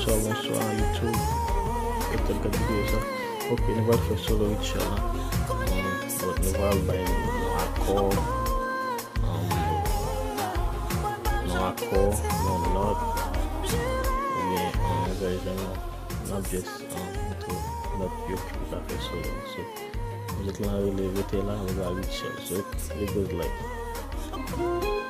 inshallah we're on YouTube if they've got hope you never feel solo inshallah um, whatever by Noako no not yeah uh, there is um, not just to not your that solo so I'm just gonna really with a lot so it, it goes like